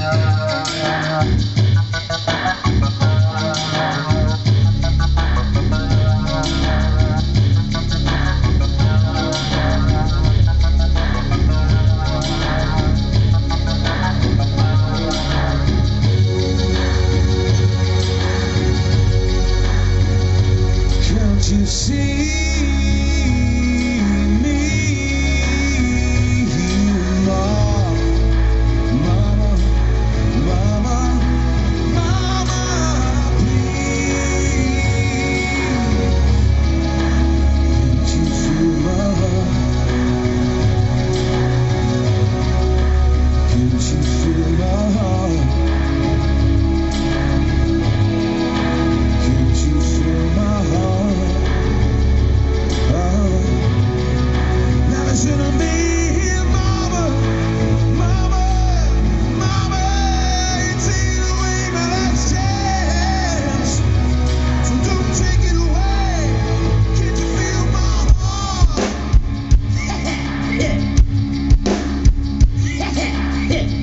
Yeah. it.